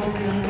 broken